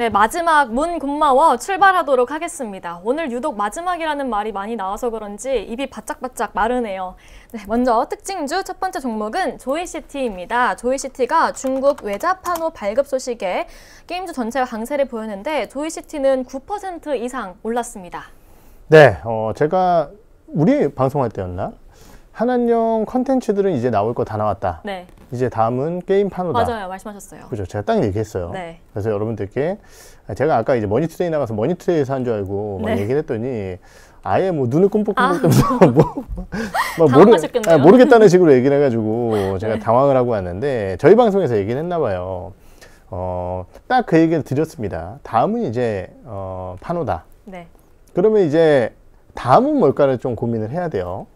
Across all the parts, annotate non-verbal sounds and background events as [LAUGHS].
네, 마지막 문 곤마워 출발하도록 하겠습니다. 오늘 유독 마지막이라는 말이 많이 나와서 그런지 입이 바짝바짝 마르네요. 네, 먼저 특징주 첫 번째 종목은 조이시티입니다. 조이시티가 중국 외자판호 발급 소식에 게임주 전체가 강세를 보였는데 조이시티는 9% 이상 올랐습니다. 네, 어, 제가 우리 방송할 때였나? 한한령 컨텐츠들은 이제 나올 거 다 나왔다. 네, 이제 다음은 게임 판호다. 맞아요. 말씀하셨어요. 그죠. 제가 딱 얘기했어요. 네. 그래서 여러분들께 제가 아까 이제 머니투데이 나가서 머니투데이에서 한 줄 알고 막 네. 얘기를 했더니 아예 뭐 눈을 아. 뜨면서 뭐, [LAUGHS] 막 당황하셨겠네요. 아, 모르겠다는 식으로 얘기를 해가지고 제가 네. 당황을 하고 왔는데 저희 방송에서 얘기를 했나 봐요. 어, 딱 그 얘기를 드렸습니다. 다음은 이제 어, 판호다. 네. 그러면 이제 다음은 뭘까를 좀 고민을 해야 돼요.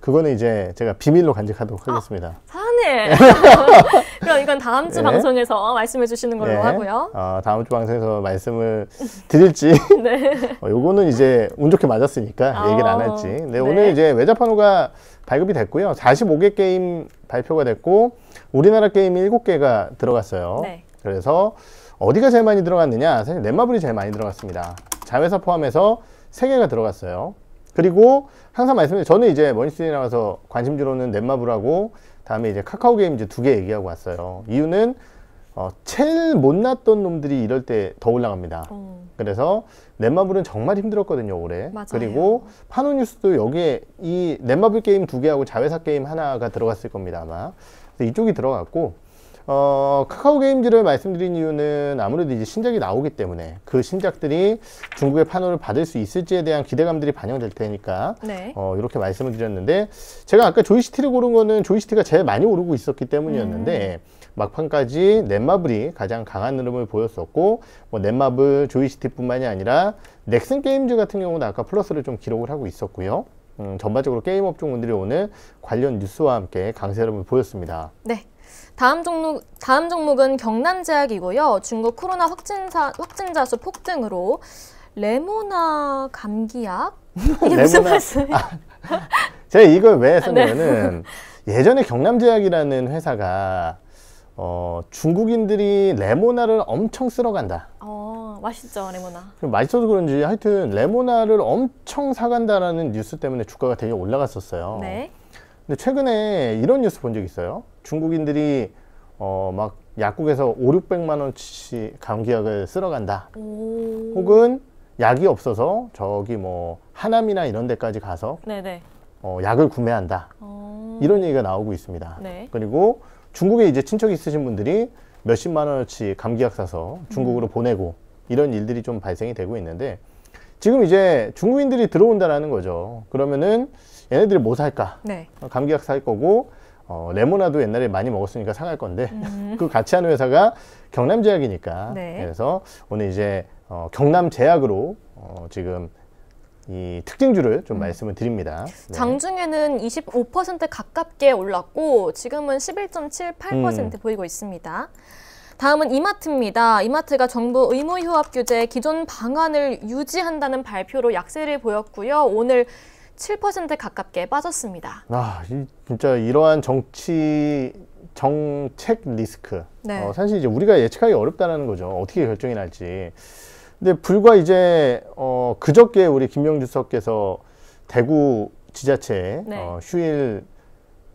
그거는 이제 제가 비밀로 간직하도록 하겠습니다. 사장님! [LAUGHS] 그럼 이건 다음 주 네. 방송에서 말씀해 주시는 걸로 네. 하고요. 어, 다음 주 방송에서 말씀을 드릴지 [LAUGHS] 네. 어, 요거는 이제 운 좋게 맞았으니까 아, 얘기를 안 할지. 네, 네. 오늘 이제 외자판호가 발급이 됐고요. 45개 게임 발표가 됐고 우리나라 게임이 7개가 들어갔어요. 네. 그래서 어디가 제일 많이 들어갔느냐? 사실 넷마블이 제일 많이 들어갔습니다. 자회사 포함해서 3개가 들어갔어요. 그리고 항상 말씀드린 저는 이제 머니스에 나가서 관심주로는 넷마블하고 다음에 이제 카카오 게임즈 두 개 얘기하고 왔어요. 이유는 어, 제일 못났던 놈들이 이럴 때 더 올라갑니다. 음, 그래서 넷마블은 정말 힘들었거든요 올해. 맞아요. 그리고 판호 뉴스도 여기에 이 넷마블 게임 두 개하고 자회사 게임 하나가 들어갔을 겁니다 아마. 이쪽이 들어갔고 어, 카카오 게임즈를 말씀드린 이유는 아무래도 이제 신작이 나오기 때문에 그 신작들이 중국의 판호를 받을 수 있을지에 대한 기대감들이 반영될 테니까 네. 어, 이렇게 말씀을 드렸는데 제가 아까 조이시티를 고른 거는 조이시티가 제일 많이 오르고 있었기 때문이었는데 막판까지 넷마블이 가장 강한 흐름을 보였었고 뭐 넷마블 조이시티뿐만이 아니라 넥슨 게임즈 같은 경우는 아까 플러스를 좀 기록을 하고 있었고요. 음, 전반적으로 게임 업종분들이 오늘 관련 뉴스와 함께 강세 흐름을 보였습니다. 네. 다음 종목 다음 종목은 경남제약이고요. 중국 코로나 확진자 확진자 수 폭등으로 레모나 감기약 [LAUGHS] 이게 무슨 말씀이에요? [LAUGHS] 제가 이걸 왜 네. 썼냐면은 예전에 경남제약이라는 회사가 어, 중국인들이 레모나를 엄청 쓸어 간다. 어 맛있죠 레모나. 맛있어서 그런지 하여튼 레모나를 엄청 사간다라는 뉴스 때문에 주가가 되게 올라갔었어요. 네. 근데 최근에 이런 뉴스 본 적 있어요. 중국인들이 어, 막 약국에서 5, 600만 원치 감기약을 쓸어 간다. 오. 혹은 약이 없어서 저기 뭐 하남이나 이런 데까지 가서 네네. 어, 약을 구매한다. 어. 이런 얘기가 나오고 있습니다. 네. 그리고 중국에 이제 친척이 있으신 분들이 몇십만 원어치 감기약 사서 중국으로 음. 보내고 이런 일들이 좀 발생이 되고 있는데 지금 이제 중국인들이 들어온다라는 거죠. 그러면은 얘네들이 뭐 살까? 네. 어, 감기약 살 거고 어, 레모나도 옛날에 많이 먹었으니까 사갈 건데 음. [LAUGHS] 그 같이 하는 회사가 경남제약이니까 네. 그래서 오늘 이제 어, 경남제약으로 어, 지금 이 특징주를 좀 말씀을 드립니다. 네. 음. 장중에는 25% 가깝게 올랐고 지금은 11.78% 음. 보이고 있습니다. 다음은 이마트입니다. 이마트가 정부 의무 휴업 규제 기존 방안을 유지한다는 발표로 약세를 보였고요. 오늘 7% 가깝게 빠졌습니다. 아, 이, 진짜 이러한 정치 정책 리스크. 네. 어, 사실 이제 우리가 예측하기 어렵다는 거죠. 어떻게 결정이 날지. 근데 불과 이제 어, 그저께 우리 김명주 수석께서 대구 지자체 네. 어, 휴일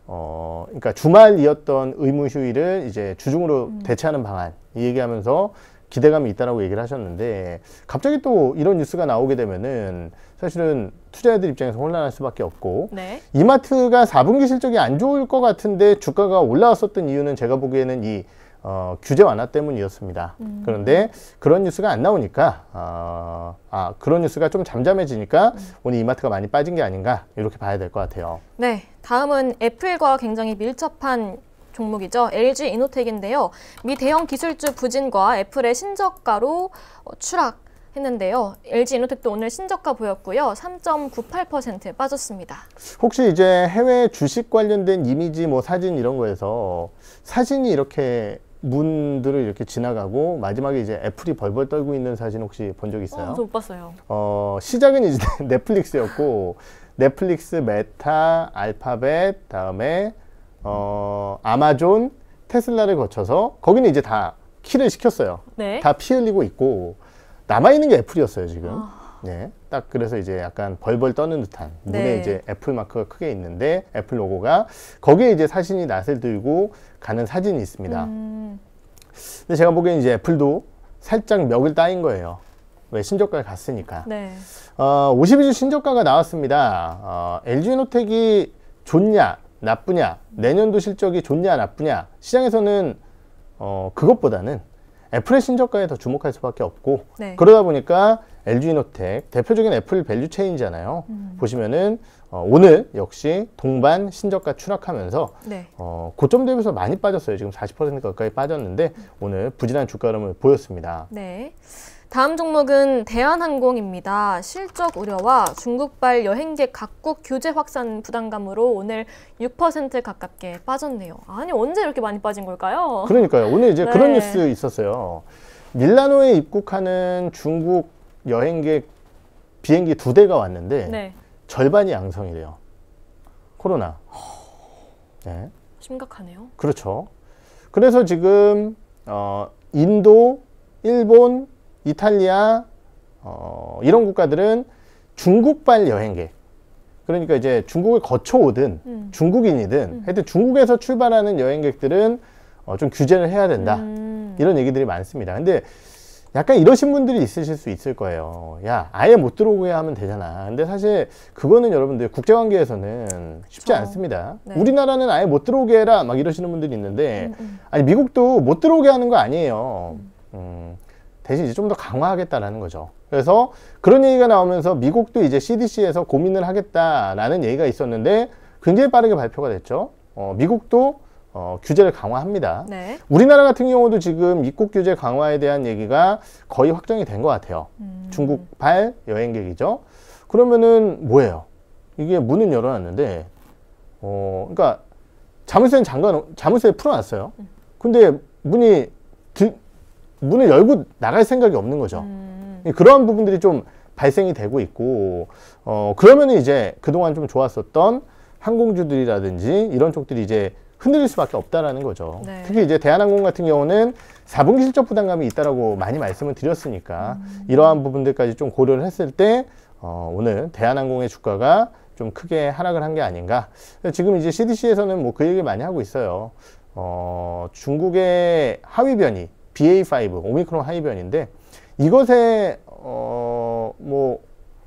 어, 그러니까 주말이었던 의무 휴일을 이제 주중으로 음. 대체하는 방안 이 얘기하면서 기대감이 있다라고 얘기를 하셨는데 갑자기 또 이런 뉴스가 나오게 되면은 사실은 투자자들 입장에서 혼란할 수밖에 없고 네. 이마트가 4분기 실적이 안 좋을 것 같은데 주가가 올라왔었던 이유는 제가 보기에는 이 어, 규제 완화 때문이었습니다. 음. 그런데 그런 뉴스가 안 나오니까 어, 아 그런 뉴스가 좀 잠잠해지니까 음. 오늘 이마트가 많이 빠진 게 아닌가 이렇게 봐야 될 것 같아요. 네. 다음은 애플과 굉장히 밀접한 종목이죠. LG 이노텍인데요. 미 대형 기술주 부진과 애플의 신저가로 어, 추락 했는데요. LG 이노텍도 오늘 신저가 보였고요. 3.98% 빠졌습니다. 혹시 이제 해외 주식 관련된 이미지 뭐 사진 이런 거에서 사진이 이렇게 문들을 이렇게 지나가고 마지막에 이제 애플이 벌벌 떨고 있는 사진 혹시 본 적 있어요? 어, 저 못 봤어요. 어, 시작은 이제 [LAUGHS] 넷플릭스였고 넷플릭스, 메타, 알파벳, 다음에 어, 아마존, 테슬라를 거쳐서 거기는 이제 다 kill을 시켰어요. 네. 다 피 흘리고 있고 남아 있는 게 애플이었어요 지금. 아. 네, 딱 그래서 이제 약간 벌벌 떠는 듯한 눈에 네. 이제 애플 마크가 크게 있는데 애플 로고가 거기에 이제 사진이 낫을 들고 가는 사진이 있습니다. 음, 근데 제가 보기엔 이제 애플도 살짝 멱을 따인 거예요. 왜 신저가에 갔으니까. 네. 어, 52주 신저가가 나왔습니다. 어, LG이노텍이 좋냐, 나쁘냐, 내년도 실적이 좋냐, 나쁘냐, 시장에서는 어, 그것보다는 애플의 신저가에 더 주목할 수밖에 없고, 네. 그러다 보니까 LG이노텍, 대표적인 애플 value chain이잖아요. 보시면은, 어, 오늘 역시 동반 신저가 추락하면서, 네. 어, 고점 대비해서 많이 빠졌어요. 지금 40% 가까이 빠졌는데, 오늘 부진한 주가 흐름을 보였습니다. 네. 다음 종목은 대한항공입니다. 실적 우려와 중국발 여행객 각국 규제 확산 부담감으로 오늘 6% 가깝게 빠졌네요. 아니 언제 이렇게 많이 빠진 걸까요? 그러니까요. 오늘 이제 네. 그런 뉴스 있었어요. 밀라노에 입국하는 중국 여행객 비행기 두 대가 왔는데 네. 절반이 양성이래요. 코로나. 네, 심각하네요. 그렇죠. 그래서 지금 어, 인도, 일본, 이탈리아 어, 이런 국가들은 중국발 여행객. 그러니까 이제 중국을 거쳐 오든 음. 중국인이든 하여튼 중국에서 출발하는 여행객들은 어, 좀 규제를 해야 된다. 음, 이런 얘기들이 많습니다. 근데 약간 이러신 분들이 있으실 수 있을 거예요. 야, 아예 못 들어오게 하면 되잖아. 근데 사실 그거는 여러분들 국제 관계에서는 쉽지 그쵸. 않습니다. 네. 우리나라는 아예 못 들어오게 해라 막 이러시는 분들이 있는데 음, 음. 아니 미국도 못 들어오게 하는 거 아니에요. 음, 대신 이제 좀 더 강화하겠다라는 거죠. 그래서 그런 얘기가 나오면서 미국도 이제 CDC에서 고민을 하겠다라는 얘기가 있었는데 굉장히 빠르게 발표가 됐죠. 어, 미국도 어, 규제를 강화합니다. 네. 우리나라 같은 경우도 지금 입국 규제 강화에 대한 얘기가 거의 확정이 된 것 같아요. 음, 중국발 여행객이죠. 그러면은 뭐예요? 이게 문은 열어놨는데, 어, 그러니까 자물쇠는 잠가 자물쇠 풀어놨어요. 근데 문이 드, 문을 열고 나갈 생각이 없는 거죠. 음, 그러한 부분들이 좀 발생이 되고 있고, 어, 그러면은 이제 그동안 좀 좋았었던 항공주들이라든지 이런 쪽들이 이제 흔들릴 수밖에 없다라는 거죠. 네. 특히 이제 대한항공 같은 경우는 4분기 실적 부담감이 있다라고 많이 말씀을 드렸으니까 이러한 부분들까지 좀 고려를 했을 때 어, 오늘 대한항공의 주가가 좀 크게 하락을 한 게 아닌가. 지금 이제 CDC에서는 뭐 그 얘기를 많이 하고 있어요. 어, 중국의 하위 변이 BA5 오미크론 하위 변인데 이것에 어, 뭐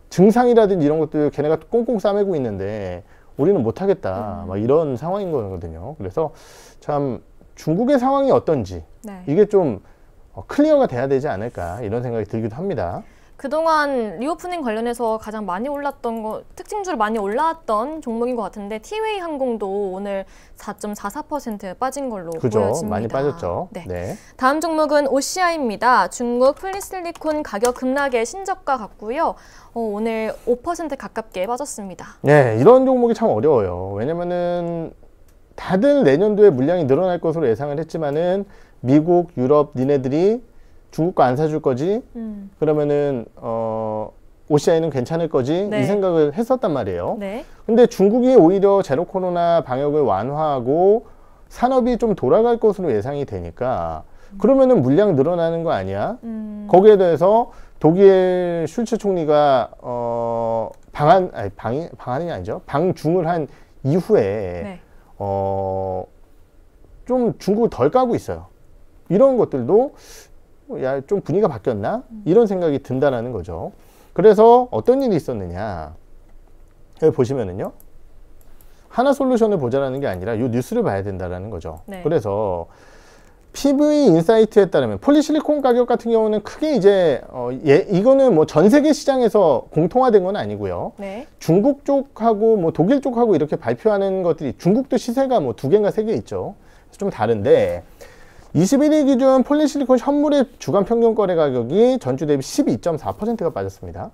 증상이라든지 이런 것들 걔네가 꽁꽁 싸매고 있는데 우리는 못하겠다 막 이런 상황인 거거든요. 그래서 참 중국의 상황이 어떤지 네. 이게 좀 어, clear가 돼야 되지 않을까 이런 생각이 들기도 합니다. 그동안 reopening 관련해서 가장 많이 올랐던 거 특징주로 많이 올라왔던 종목인 것 같은데 티웨이 항공도 오늘 4.44% 빠진 걸로 그죠? 보여집니다. 많이 빠졌죠. 네. 네. 다음 종목은 OCI입니다. 중국 폴리실리콘 가격 급락에 신저가 같고요. 어, 오늘 5% 가깝게 빠졌습니다. 네, 이런 종목이 참 어려워요. 왜냐면은 다들 내년도에 물량이 늘어날 것으로 예상을 했지만은 미국, 유럽 니네들이 중국 거 안 사줄 거지? 음, 그러면은 어 OCI는 괜찮을 거지? 네. 이 생각을 했었단 말이에요. 네. 근데 중국이 오히려 제로 코로나 방역을 완화하고 산업이 좀 돌아갈 것으로 예상이 되니까 그러면은 물량 늘어나는 거 아니야? 음, 거기에 대해서 독일 슐츠 총리가 어 방한 아니 방 방한이 아니죠 방중을 한 이후에 네. 어좀 중국을 덜 까고 있어요. 이런 것들도 야 좀 분위기가 바뀌었나 이런 생각이 든다라는 거죠. 그래서 어떤 일이 있었느냐 여기 보시면은요 하나 솔루션을 보자라는 게 아니라 이 뉴스를 봐야 된다라는 거죠. 네. 그래서 PV 인사이트에 따르면 폴리실리콘 가격 같은 경우는 크게 이제 어, 예, 이거는 뭐 전 세계 시장에서 공통화된 건 아니고요. 네. 중국 쪽하고 뭐 독일 쪽하고 이렇게 발표하는 것들이 중국도 시세가 뭐 두 개인가 세 개 있죠. 좀 다른데 21일 기준 폴리실리콘 현물의 주간 평균 거래 가격이 전주 대비 12.4%가 빠졌습니다.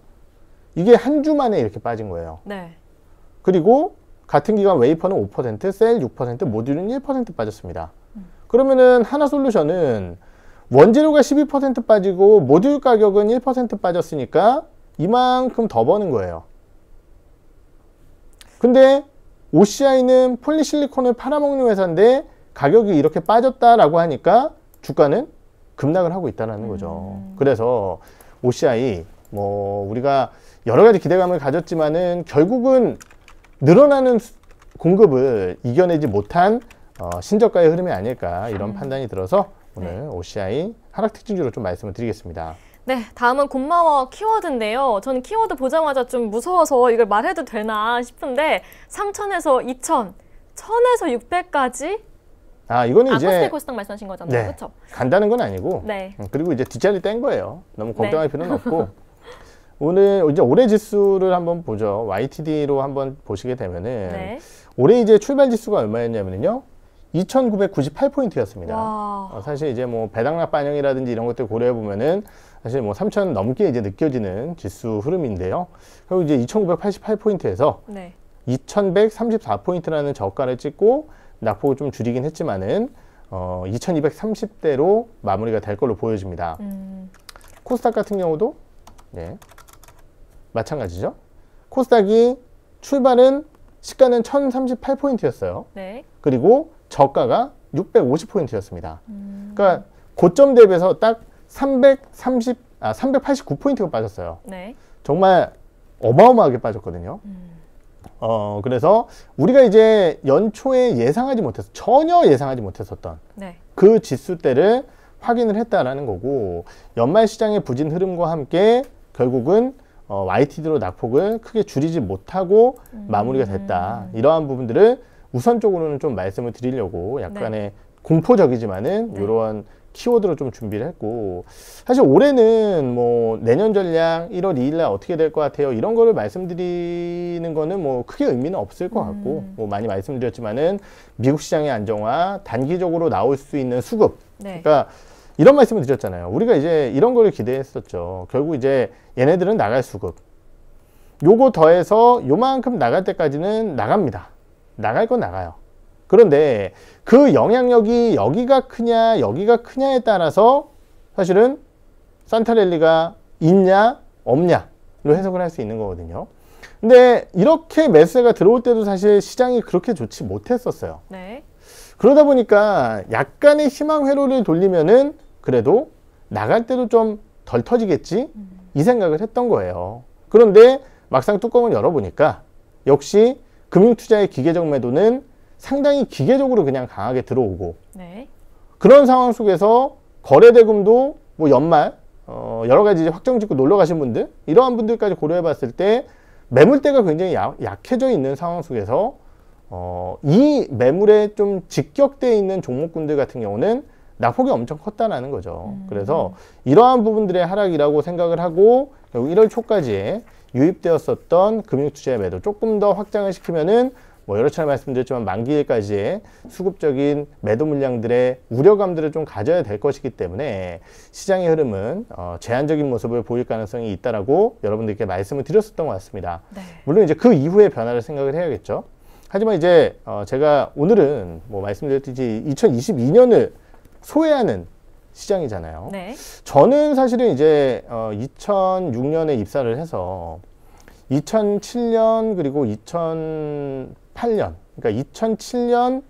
이게 한 주 만에 이렇게 빠진 거예요. 네. 그리고 같은 기간 웨이퍼는 5%, 셀 6%, 모듈은 1% 빠졌습니다. 그러면은 하나 솔루션은 원재료가 12% 빠지고 모듈 가격은 1% 빠졌으니까 이만큼 더 버는 거예요. 근데 OCI는 폴리실리콘을 팔아먹는 회사인데 가격이 이렇게 빠졌다라고 하니까 주가는 급락을 하고 있다는 거죠. 그래서 OCI 뭐 우리가 여러 가지 기대감을 가졌지만은 결국은 늘어나는 수- 공급을 이겨내지 못한 어, 신저가의 흐름이 아닐까 이런 판단이 들어서 오늘 OCI 하락 특징주로 좀 말씀을 드리겠습니다. 네, 다음은 곰마워 키워드인데요. 저는 키워드 보자마자 좀 무서워서 이걸 말해도 되나 싶은데 3천에서 2천, 1000에서 600까지 아 이거는 아, 이제 코스닥 코스닥 말씀하신 거잖아요. 네. 그렇죠? 간다는 건 아니고 네. 음, 그리고 이제 뒷자리 뗀 거예요. 너무 네. 걱정할 필요는 없고 [LAUGHS] 오늘 이제 올해 지수를 한번 보죠. YTD로 한번 보시게 되면은 네. 올해 이제 출발 지수가 얼마였냐면요. 2,998포인트였습니다. 와. 어, 사실 이제 뭐 배당락 반영이라든지 이런 것들 고려해 보면은 사실 뭐 3,000 넘게 이제 느껴지는 지수 흐름인데요. 그리고 이제 2,988포인트에서 네. 2,134포인트라는 저가를 찍고 낙폭을 좀 줄이긴 했지만은 어, 2,230대로 마무리가 될 걸로 보여집니다. 음. 코스닥 같은 경우도 네, 마찬가지죠. 코스닥이 출발은 시가는 1,038포인트였어요. 네. 그리고 저가가 650포인트였습니다. 음. 그러니까 고점 대비해서 딱 330, 아, 389포인트가 빠졌어요. 네. 정말 어마어마하게 빠졌거든요. 음. 어, 그래서 우리가 이제 연초에 예상하지 못했어. 전혀 예상하지 못했었던 네. 그 지수대를 확인을 했다라는 거고, 연말 시장의 부진 흐름과 함께 결국은 어, YTD로 낙폭을 크게 줄이지 못하고 마무리가 됐다. 이러한 부분들을 우선적으로는 좀 말씀을 드리려고 약간의 공포적이지만은 네. 이런 키워드로 좀 준비를 했고 사실 올해는 뭐 내년 전략 1월 2일 날 어떻게 될 것 같아요 이런 거를 말씀드리는 거는 뭐 크게 의미는 없을 것 같고 음. 뭐 많이 말씀드렸지만은 미국 시장의 안정화 단기적으로 나올 수 있는 수급 네. 그러니까 이런 말씀을 드렸잖아요. 우리가 이제 이런 걸 기대했었죠. 결국 이제 얘네들은 나갈 수급. 요거 더해서 요만큼 나갈 때까지는 나갑니다. 나갈 건 나가요. 그런데 그 영향력이 여기가 크냐, 여기가 크냐에 따라서 사실은 산타랠리가 있냐, 없냐로 해석을 할 수 있는 거거든요. 근데 이렇게 매수세가 들어올 때도 사실 시장이 그렇게 좋지 못했었어요. 네. 그러다 보니까 약간의 희망 회로를 돌리면은 그래도 나갈 때도 좀 덜 터지겠지 이 생각을 했던 거예요. 그런데 막상 뚜껑을 열어보니까 역시 금융투자의 기계적 매도는 상당히 기계적으로 그냥 강하게 들어오고 네. 그런 상황 속에서 거래대금도 뭐 연말 어 여러 가지 이제 확정 짓고 놀러 가신 분들 이러한 분들까지 고려해 봤을 때 매물대가 굉장히 약, 약해져 있는 상황 속에서 어, 이 매물에 좀 직격돼 있는 종목군들 같은 경우는 낙폭이 엄청 컸다라는 거죠. 그래서 이러한 부분들의 하락이라고 생각을 하고 결국 1월 초까지에 유입되었었던 금융투자의 매도 조금 더 확장을 시키면은 뭐 여러 차례 말씀드렸지만 만기일까지의 수급적인 매도 물량들의 우려감들을 좀 가져야 될 것이기 때문에 시장의 흐름은 어, 제한적인 모습을 보일 가능성이 있다라고 여러분들께 말씀을 드렸었던 것 같습니다. 네. 물론 이제 그 이후의 변화를 생각을 해야겠죠. 하지만 이제 어 제가 오늘은 뭐 말씀드렸듯이 2022년을 소외하는 시장이잖아요. 네. 저는 사실은 이제 어 2006년에 입사를 해서 2007년 그리고 2008년 그러니까 2007년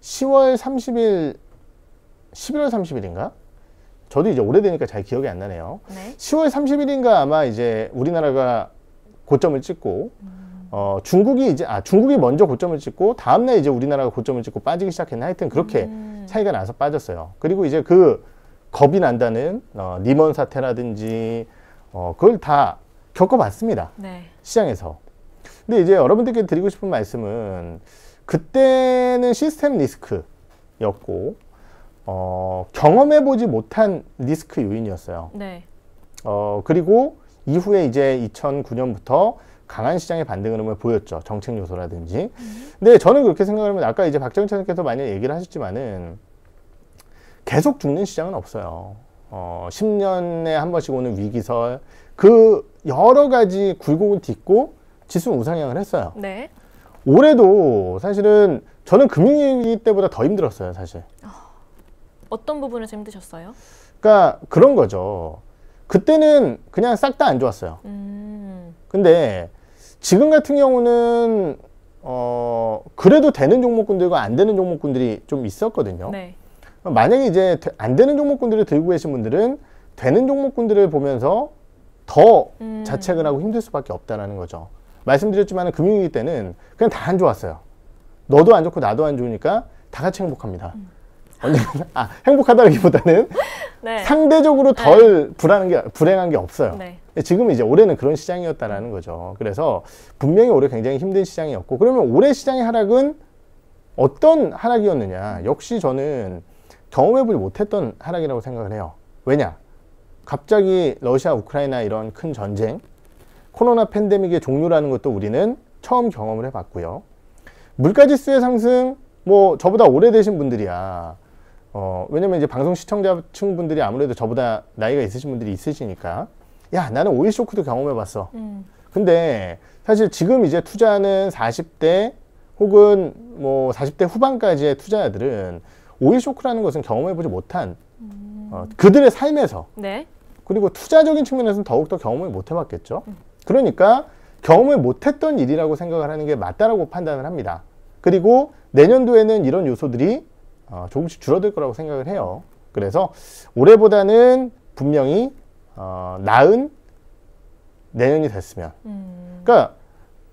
10월 30일 11월 30일인가? 저도 이제 오래되니까 잘 기억이 안 나네요. 네. 10월 30일인가 아마 이제 우리나라가 고점을 찍고 어 중국이 이제 아 중국이 먼저 고점을 찍고 다음 날 이제 우리나라가 고점을 찍고 빠지기 시작했나 하여튼 그렇게 음. 차이가 나서 빠졌어요. 그리고 이제 그 겁이 난다는 어 리먼 사태라든지 어 그걸 다 겪어봤습니다. 네. 시장에서. 근데 이제 여러분들께 드리고 싶은 말씀은 그때는 시스템 리스크였고 어 경험해보지 못한 리스크 요인이었어요. 네. 어, 그리고 이후에 이제 2009년부터 강한 시장의 반등 흐름을 보였죠. 정책 요소라든지. 근데 저는 그렇게 생각을 하면 아까 이제 박정찬님께서 많이 얘기를 하셨지만은 계속 죽는 시장은 없어요. 어, 10년에 한 번씩 오는 위기설, 그 여러 가지 굴곡을 딛고 지수는 우상향을 했어요. 네. 올해도 사실은 저는 금융위기 때보다 더 힘들었어요, 사실. 어떤 부분에서 힘드셨어요? 그러니까 그런 거죠. 그때는 그냥 싹 다 안 좋았어요. 음. 근데 지금 같은 경우는 어 그래도 되는 종목군들과 안 되는 종목군들이 좀 있었거든요. 네. 만약에 이제 되- 안 되는 종목군들을 들고 계신 분들은 되는 종목군들을 보면서 더 음. 자책을 하고 힘들 수밖에 없다라는 거죠. 말씀드렸지만 금융위기 때는 그냥 다 안 좋았어요. 너도 안 좋고 나도 안 좋으니까 다 같이 행복합니다. 언제나 [LAUGHS] 아 행복하다기보다는 [LAUGHS] 네. 상대적으로 덜 불안한 게 불행한 게 없어요. 네. 지금 이제 올해는 그런 시장이었다라는 거죠. 그래서 분명히 올해 굉장히 힘든 시장이었고 그러면 올해 시장의 하락은 어떤 하락이었느냐? 역시 저는 경험해보지 못했던 하락이라고 생각을 해요. 왜냐? 갑자기 러시아, 우크라이나 이런 큰 전쟁, 코로나 팬데믹의 종류라는 것도 우리는 처음 경험을 해봤고요. 물가지수의 상승, 뭐 저보다 오래되신 분들이야. 어, 왜냐면 이제 방송 시청자층 분들이 아무래도 저보다 나이가 있으신 분들이 있으시니까. 야, 나는 오일 쇼크도 경험해봤어. 음. 근데 사실 지금 이제 투자하는 40대 혹은 뭐 40대 후반까지의 투자자들은 오일 쇼크라는 것은 경험해보지 못한 어, 그들의 삶에서 네. 그리고 투자적인 측면에서는 더욱더 경험을 못 해봤겠죠. 그러니까 경험을 못했던 일이라고 생각을 하는 게 맞다라고 판단을 합니다. 그리고 내년도에는 이런 요소들이 어, 조금씩 줄어들 거라고 생각을 해요. 그래서 올해보다는 분명히 어, 나은 내년이 됐으면. 음. 그러니까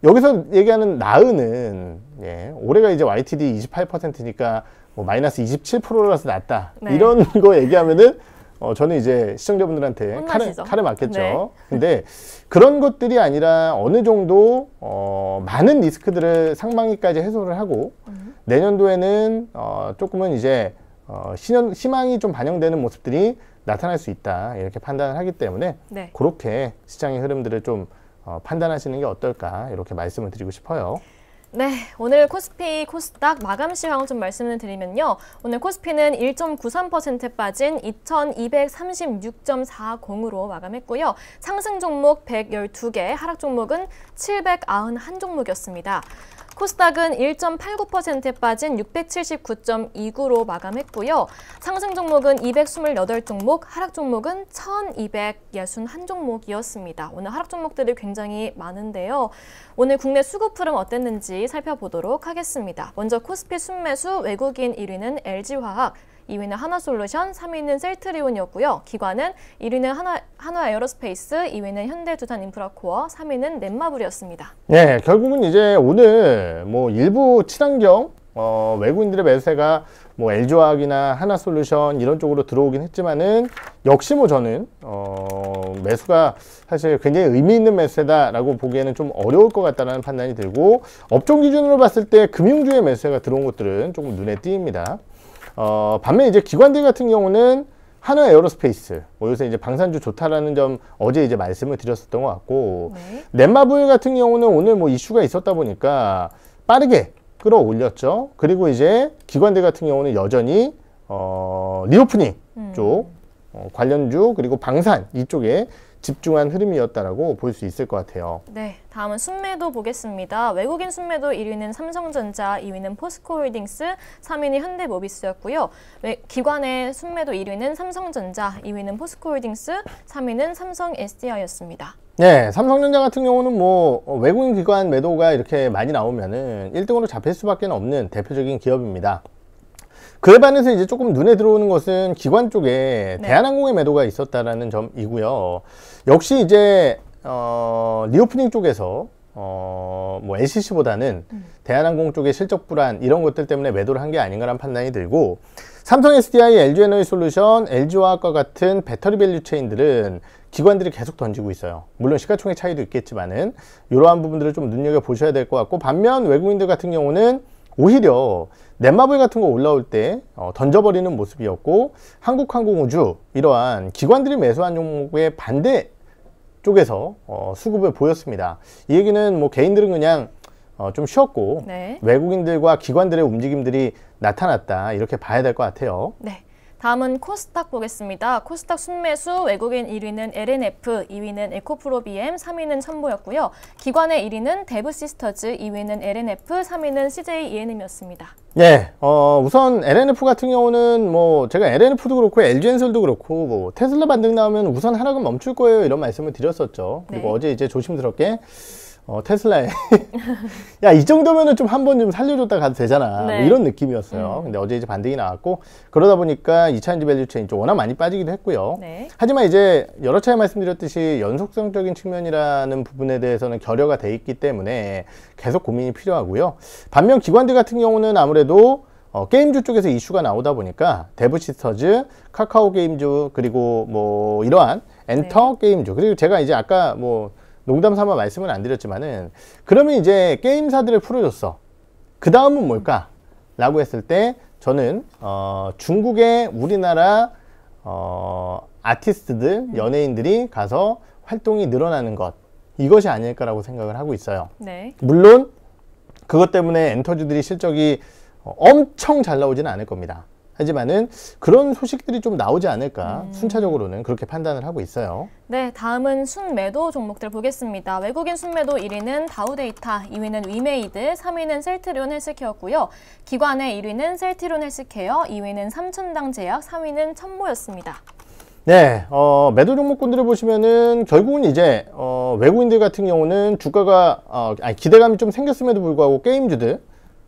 여기서 얘기하는 나은은 예, 올해가 이제 YTD 28%니까 뭐 마이너스 27%라서 낮다 네. 이런 [LAUGHS] 거 얘기하면은 어, 저는 이제 시청자분들한테 칼을, 혼나시죠? 칼을 맞겠죠. 네. 근데 그런 것들이 아니라 어느 정도 어, 많은 리스크들을 상반기까지 해소를 하고 음. 내년도에는 어, 조금은 이제 어, 신현, 희망이 좀 반영되는 모습들이 나타날 수 있다 이렇게 판단을 하기 때문에 네. 그렇게 시장의 흐름들을 좀 어, 판단하시는 게 어떨까 이렇게 말씀을 드리고 싶어요. 네, 오늘 코스피, 코스닥 마감 시황 좀 말씀을 드리면요. 오늘 코스피는 1.93% 빠진 2236.40으로 마감했고요. 상승 종목 112개, 하락 종목은 791종목이었습니다. 코스닥은 1.89% 빠진 679.29로 마감했고요. 상승 종목은 228 종목, 하락 종목은 1261 종목이었습니다. 오늘 하락 종목들이 굉장히 많은데요. 오늘 국내 수급 흐름 어땠는지 살펴보도록 하겠습니다. 먼저 코스피 순매수 외국인 1위는 LG화학, 2위는 하나솔루션, 3위는 셀트리온이었고요. 기관은 1위는 하나, 한화에어로스페이스, 2위는 현대두산인프라코어, 3위는 넷마블이었습니다. 네, 결국은 이제 오늘 뭐 일부 친환경 어, 외국인들의 매수세가 뭐 LG화학이나 한화솔루션 이런 쪽으로 들어오긴 했지만은 역시 뭐 저는 어, 매수가 사실 굉장히 의미 있는 매수세다라고 보기에는 좀 어려울 것 같다는 판단이 들고 업종 기준으로 봤을 때 금융주의 매수세가 들어온 것들은 조금 눈에 띄입니다. 어, 반면 이제 기관들 같은 경우는 한화 에어로스페이스, 뭐 요새 이제 방산주 좋다라는 점 어제 이제 말씀을 드렸었던 것 같고, 네. 넷마블 같은 경우는 오늘 뭐 이슈가 있었다 보니까 빠르게 끌어올렸죠. 그리고 이제 기관들 같은 경우는 여전히 어, reopening 음. 쪽 어, 관련주 그리고 방산 이쪽에 집중한 흐름이었다라고 볼 수 있을 것 같아요. 네, 다음은 순매도 보겠습니다. 외국인 순매도 1위는 삼성전자, 2위는 포스코홀딩스, 3위는 현대모비스였고요. 외- 기관의 순매도 1위는 삼성전자, 2위는 포스코홀딩스, 3위는 삼성 SDI였습니다. 네, 삼성전자 같은 경우는 뭐 어, 외국인 기관 매도가 이렇게 많이 나오면은 1등으로 잡힐 수밖에 없는 대표적인 기업입니다. 그에 반해서 이제 조금 눈에 들어오는 것은 기관 쪽에 네. 대한항공의 매도가 있었다라는 점이고요. 역시 이제 어, reopening 쪽에서 어, 뭐 LCC보다는 대한항공 쪽의 실적 불안 이런 것들 때문에 매도를 한 게 아닌가라는 판단이 들고 삼성 SDI, LG 에너지 솔루션, LG화학과 같은 배터리 value chain들은 기관들이 계속 던지고 있어요. 물론 시가총액 차이도 있겠지만은 이러한 부분들을 좀 눈여겨 보셔야 될 것 같고 반면 외국인들 같은 경우는 오히려 넷마블 같은 거 올라올 때 어, 던져버리는 모습이었고 한국항공우주 이러한 기관들이 매수한 종목의 반대 쪽에서 어, 수급을 보였습니다. 이 얘기는 뭐 개인들은 그냥 어, 좀 쉬었고 네. 외국인들과 기관들의 움직임들이 나타났다 이렇게 봐야 될 것 같아요. 네. 다음은 코스닥 보겠습니다. 코스닥 순매수 외국인 1위는 L&F, 2위는 에코프로비엠, 3위는 천보였고요. 기관의 1위는 데브시스터즈, 2위는 L&F, 3위는 CJ ENM이었습니다. 예, 어, 우선 L&F 같은 경우는 뭐 제가 L&F도 그렇고 LG엔솔도 그렇고 뭐 테슬라 반등 나오면 우선 하락은 멈출 거예요 이런 말씀을 드렸었죠. 그리고 네. 어제 이제 조심스럽게 어, 테슬라에 [LAUGHS] 야 이 정도면은 좀 한 번 좀 살려줬다 가도 되잖아 네. 뭐 이런 느낌이었어요. 근데 어제 이제 반등이 나왔고 그러다 보니까 2차전지 value chain 좀 워낙 많이 빠지기도 했고요. 네. 하지만 이제 여러 차례 말씀드렸듯이 연속성적인 측면이라는 부분에 대해서는 결여가 돼 있기 때문에 계속 고민이 필요하고요. 반면 기관들 같은 경우는 아무래도 어, 게임주 쪽에서 이슈가 나오다 보니까 데브시스터즈, 카카오게임즈 그리고 뭐 이러한 엔터 게임주 그리고 제가 이제 아까 뭐 농담 삼아 말씀은 안 드렸지만은 그러면 이제 게임사들을 풀어줬어. 그 다음은 뭘까? 라고 했을 때 저는 어, 중국의 우리나라 어, 아티스트들, 연예인들이 가서 활동이 늘어나는 것 이것이 아닐까라고 생각을 하고 있어요. 네. 물론 그것 때문에 엔터주들이 실적이 어, 엄청 잘 나오지는 않을 겁니다. 하지만은 그런 소식들이 좀 나오지 않을까 순차적으로는 그렇게 판단을 하고 있어요. 네, 다음은 순매도 종목들 보겠습니다. 외국인 순매도 1위는 다우데이터, 2위는 위메이드, 3위는 셀트리온 헬스케어고요. 기관의 1위는 셀트리온 헬스케어, 2위는 삼천당 제약, 3위는 천모였습니다. 네, 어, 매도 종목군들을 보시면은 결국은 이제 어, 외국인들 같은 경우는 주가가 어, 아니, 기대감이 좀 생겼음에도 불구하고 게임주들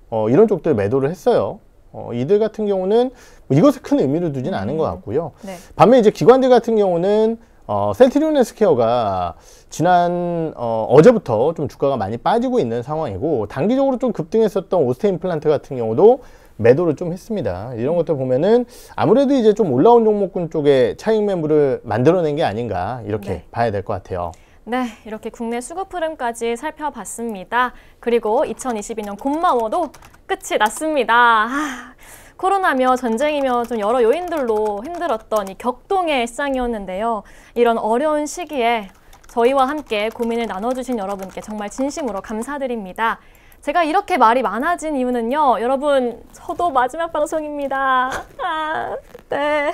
어, 이런 쪽들 매도를 했어요. 어, 이들 같은 경우는 뭐 이것에 큰 의미를 두지는 않은 것 같고요. 네. 반면 이제 기관들 같은 경우는 어, 셀트리온 헬스케어가 지난 어, 어제부터 좀 주가가 많이 빠지고 있는 상황이고 단기적으로 좀 급등했었던 오스테 임플란트 같은 경우도 매도를 좀 했습니다. 이런 것들 보면은 아무래도 이제 좀 올라온 종목군 쪽에 차익 매물을 만들어낸 게 아닌가 이렇게 네. 봐야 될 것 같아요. 네, 이렇게 국내 수급 흐름까지 살펴봤습니다. 그리고 2022년 곰마워도 끝이 났습니다. 아, 코로나며 전쟁이며 좀 여러 요인들로 힘들었던 이 격동의 시장이었는데요. 이런 어려운 시기에 저희와 함께 고민을 나눠주신 여러분께 정말 진심으로 감사드립니다. 제가 이렇게 말이 많아진 이유는요, 여러분, 저도 마지막 방송입니다. 아, 네.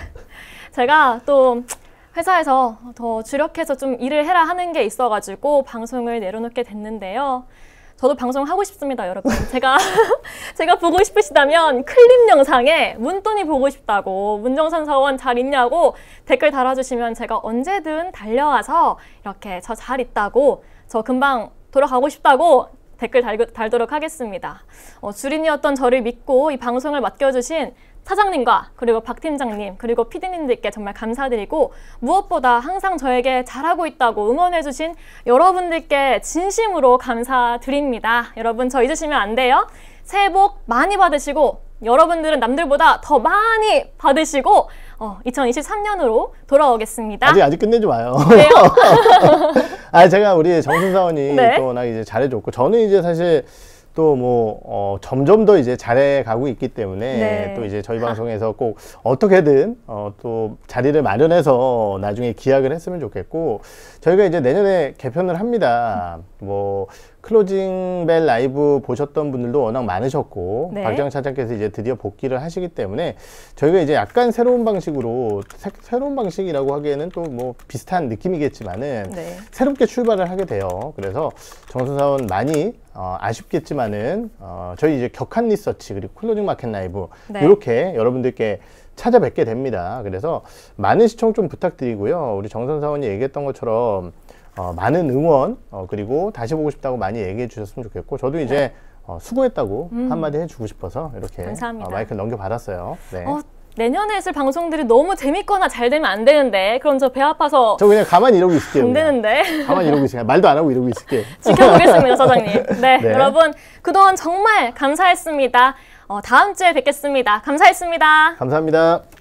제가 또 회사에서 더 주력해서 좀 일을 해라 하는 게 있어가지고 방송을 내려놓게 됐는데요. 저도 방송하고 싶습니다, 여러분. 제가 [LAUGHS] 제가 보고 싶으시다면 클립 영상에 문돈이 보고 싶다고 문정선 사원 잘 있냐고 댓글 달아주시면 제가 언제든 달려와서 이렇게 저 잘 있다고 저 금방 돌아가고 싶다고 댓글 달, 달도록 하겠습니다. 어, 주린이었던 저를 믿고 이 방송을 맡겨주신 사장님과 그리고 박 팀장님 그리고 피디님들께 정말 감사드리고 무엇보다 항상 저에게 잘하고 있다고 응원해주신 여러분들께 진심으로 감사드립니다. 여러분 저 잊으시면 안 돼요. 새해 복 많이 받으시고 여러분들은 남들보다 더 많이 받으시고 어, 2023년으로 돌아오겠습니다. 아직 아직 끝내지 마요. 그래요? [LAUGHS] 아 제가 우리 정순 사원이 네. 또 워낙 이제 잘해줬고 저는 이제 사실 또뭐 어, 점점 더 이제 잘해가고 있기 때문에 네. 또 이제 저희 방송에서 꼭 어떻게든 어, 또 자리를 마련해서 나중에 기약을 했으면 좋겠고 저희가 이제 내년에 개편을 합니다. 뭐 클로징 벨 라이브 보셨던 분들도 워낙 많으셨고 네. 박정 차장께서 이제 드디어 복귀를 하시기 때문에 저희가 이제 약간 새로운 방식으로 새, 새로운 방식이라고 하기에는 또 뭐 비슷한 느낌이겠지만은 네. 새롭게 출발을 하게 돼요. 그래서 정수사원 많이 어, 아쉽겠지만은 어, 저희 이제 격한 리서치 그리고 클로징 마켓 라이브 네. 이렇게 여러분들께 찾아뵙게 됩니다. 그래서 많은 시청 좀 부탁드리고요. 우리 정선 사원이 얘기했던 것처럼 어, 많은 응원 어, 그리고 다시 보고 싶다고 많이 얘기해 주셨으면 좋겠고 저도 이제 어, 수고했다고 한마디 해주고 싶어서 이렇게 음. 어, 마이크를 넘겨받았어요. 네. 어, 내년에 있을 방송들이 너무 재밌거나 잘 되면 안 되는데 그럼 저 배 아파서 저 그냥 가만히 이러고 있을게요. 안. 되는데 가만히 이러고 있을게요. 말도 안 하고 이러고 있을게요. [LAUGHS] 지켜보겠습니다, 사장님. 네, [LAUGHS] 네. 여러분 그동안 정말 감사했습니다. 어, 다음 주에 뵙겠습니다. 감사했습니다. 감사합니다.